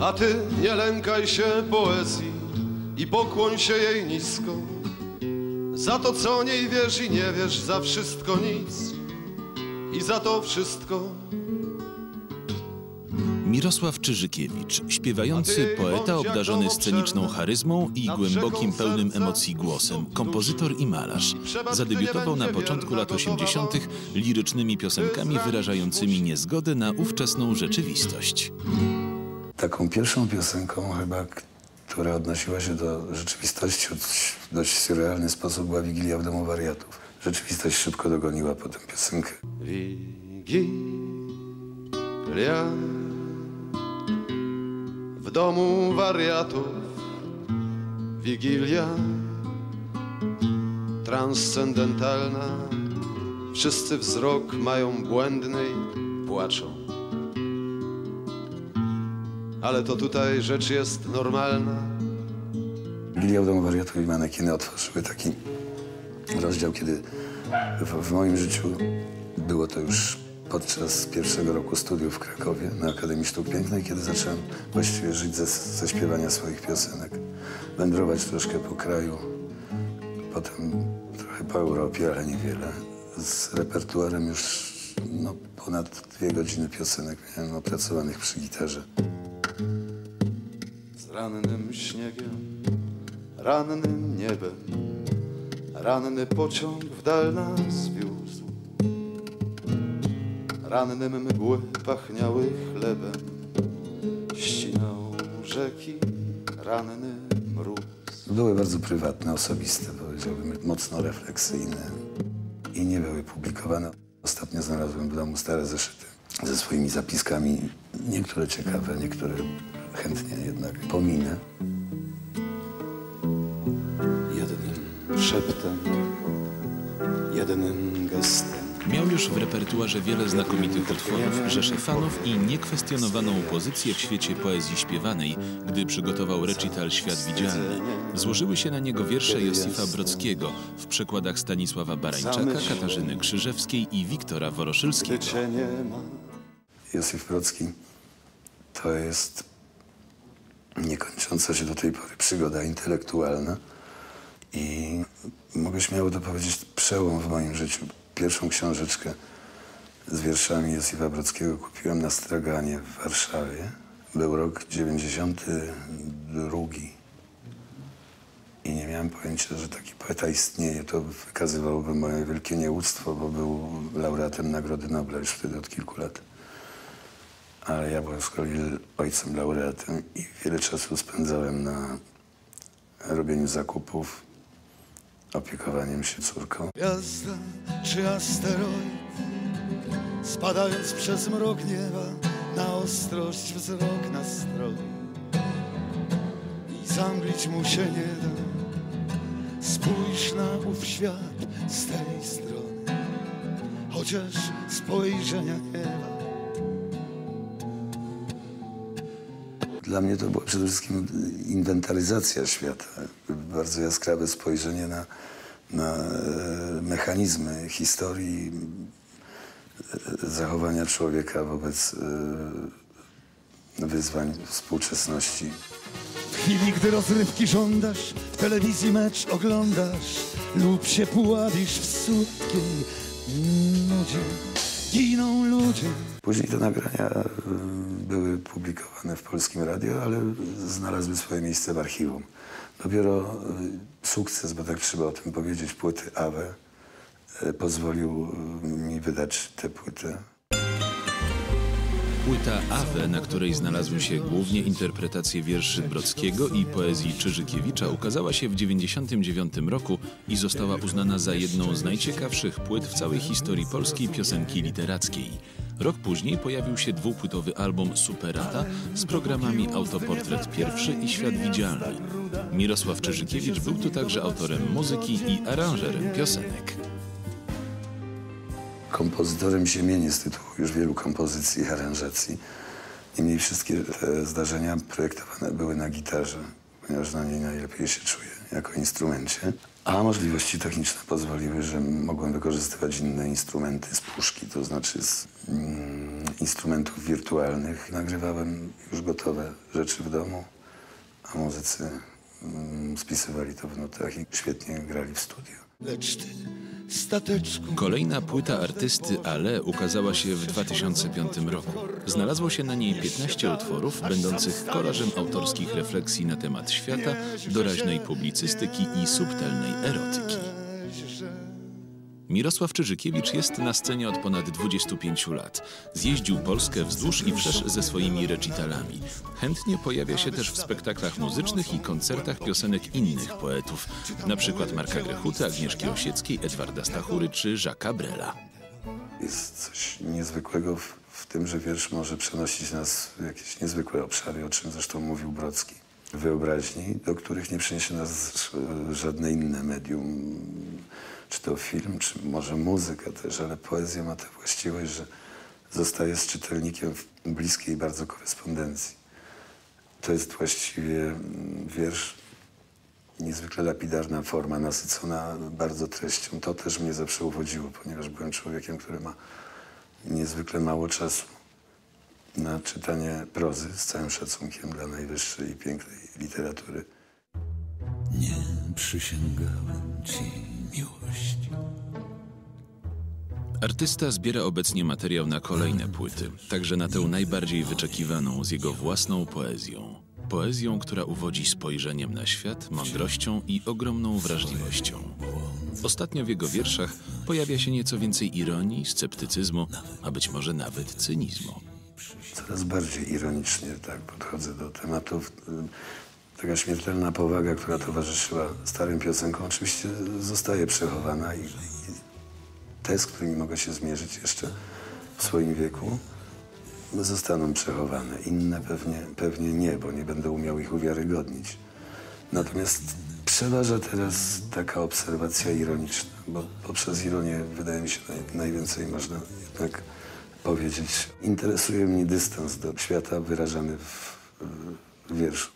A ty nie lękaj się poezji i pokłoń się jej nisko. Za to, co o niej wiesz i nie wiesz, za wszystko nic i za to wszystko. Mirosław Czyżykiewicz, śpiewający poeta obdarzony sceniczną charyzmą i głębokim, pełnym emocji głosem, kompozytor i malarz. Zadebiutował na początku lat 80. lirycznymi piosenkami wyrażającymi niezgodę na ówczesną rzeczywistość. Taką pierwszą piosenką chyba, która odnosiła się do rzeczywistości w dość surrealny sposób była Wigilia w Domu Wariatów. Rzeczywistość szybko dogoniła potem piosenkę. Wigilia domu wariatów. Wigilia transcendentalna. Wszyscy wzrok mają błędny i płaczą. Ale to tutaj rzecz jest normalna. Wigilia w Domu Wariatów i manekiny otworzyły taki rozdział, kiedy w, w moim życiu było to już podczas pierwszego roku studiów w Krakowie na Akademii Sztuk Pięknych, kiedy zacząłem właściwie żyć ze, ze śpiewania swoich piosenek. Wędrować troszkę po kraju, potem trochę po Europie, ale niewiele. Z repertuarem już no, ponad dwie godziny piosenek miałem opracowanych przy gitarze. Z rannym śniegiem, rannym niebem, ranny pociąg w dal nas. Rannym mgły pachniały chlebem, ścinał rzeki ranny mróz. Były bardzo prywatne, osobiste, powiedziałbym, mocno refleksyjne i nie były publikowane. Ostatnio znalazłem w domu stare zeszyty ze swoimi zapiskami, niektóre ciekawe, niektóre chętnie jednak pominę. Jednym szeptem, jednym gestem. Miał już w repertuarze wiele znakomitych utworów, rzesze fanów i niekwestionowaną pozycję w świecie poezji śpiewanej, gdy przygotował recital Świat Widzialny. Złożyły się na niego wiersze Józefa Brockiego w przekładach Stanisława Barańczaka, Katarzyny Krzyżewskiej i Wiktora ma, Józef Brocki to jest niekończąca się do tej pory przygoda intelektualna i mogę śmiało to powiedzieć przełom w moim życiu. Pierwszą książeczkę z wierszami Józefa Brockiego kupiłem na Straganie w Warszawie. Był rok 92 i nie miałem pojęcia, że taki poeta istnieje. To wykazywałoby moje wielkie nieuctwo, bo był laureatem Nagrody Nobla już wtedy od kilku lat. Ale ja byłem z kolei ojcem laureatem i wiele czasu spędzałem na robieniu zakupów, opiekowaniem się córką. Gwiazda czy asteroid Spadając przez mrok nieba Na ostrość wzrok nastroi. I zamglić mu się nie da. Spójrz na ów świat z tej strony. Chociaż spojrzenia nie Dla mnie to była przede wszystkim inwentaryzacja świata. Bardzo jaskrawe spojrzenie na, na e, mechanizmy historii e, zachowania człowieka wobec e, wyzwań współczesności. W chwili, gdy rozrywki żądasz W telewizji mecz oglądasz Lub się puławisz w słodkiej nudzie Giną ludzie Później te nagrania e, były publikowane w polskim radio, ale znalazły swoje miejsce w archiwum. Dopiero e, sukces, bo tak trzeba o tym powiedzieć, płyty Awe e, pozwolił mi wydać tę płytę. Płyta Awe, na której znalazły się głównie interpretacje wierszy Brockiego i poezji Czyżykiewicza, ukazała się w 1999 roku i została uznana za jedną z najciekawszych płyt w całej historii polskiej piosenki literackiej. Rok później pojawił się dwupłytowy album Superata z programami Autoportret Pierwszy i Świat Widzialny. Mirosław Czyżykiewicz był tu także autorem muzyki i aranżerem piosenek. Kompozytorem się mienię z tytułu już wielu kompozycji i aranżacji. Niemniej wszystkie te zdarzenia projektowane były na gitarze, ponieważ na niej najlepiej się czuję jako instrumencie. A możliwości techniczne pozwoliły, że mogłem wykorzystywać inne instrumenty z puszki, to znaczy z mm, instrumentów wirtualnych. Nagrywałem już gotowe rzeczy w domu, a muzycy mm, spisywali to w nutach i świetnie grali w studiu. Lecz ty, stateczku, Kolejna płyta artysty Ale ukazała się w 2005 roku. Znalazło się na niej 15 utworów będących kolażem autorskich refleksji na temat świata, doraźnej publicystyki i subtelnej erotyki. Mirosław Czyżykiewicz jest na scenie od ponad 25 lat. Zjeździł Polskę wzdłuż i wszerz ze swoimi recitalami. Chętnie pojawia się też w spektaklach muzycznych i koncertach piosenek innych poetów, na przykład Marka Grechuty, Agnieszki Osieckiej, Edwarda Stachury czy Jacques'a Brela. Jest coś niezwykłego w, w tym, że wiersz może przenosić nas w jakieś niezwykłe obszary, o czym zresztą mówił Brocki. Wyobraźni, do których nie przyniesie nas e, żadne inne medium, czy to film, czy może muzyka też, ale poezja ma tę właściwość, że zostaje z czytelnikiem w bliskiej bardzo korespondencji. To jest właściwie mm, wiersz niezwykle lapidarna forma, nasycona bardzo treścią. To też mnie zawsze uwodziło, ponieważ byłem człowiekiem, który ma niezwykle mało czasu na czytanie prozy, z całym szacunkiem dla najwyższej i pięknej literatury. nie przysięgałem ci Artysta zbiera obecnie materiał na kolejne płyty, także na tę najbardziej wyczekiwaną z jego własną poezją. Poezją, która uwodzi spojrzeniem na świat, mądrością i ogromną wrażliwością. Ostatnio w jego wierszach pojawia się nieco więcej ironii, sceptycyzmu, a być może nawet cynizmu. Coraz bardziej ironicznie tak podchodzę do tematów. Taka śmiertelna powaga, która towarzyszyła starym piosenkom, oczywiście zostaje przechowana i, te, z którymi mogę się zmierzyć jeszcze w swoim wieku, zostaną przechowane. Inne pewnie, pewnie nie, bo nie będę umiał ich uwiarygodnić. Natomiast przeważa teraz taka obserwacja ironiczna, bo poprzez ironię wydaje mi się naj, najwięcej można jednak powiedzieć. Interesuje mnie dystans do świata wyrażany w, w wierszu.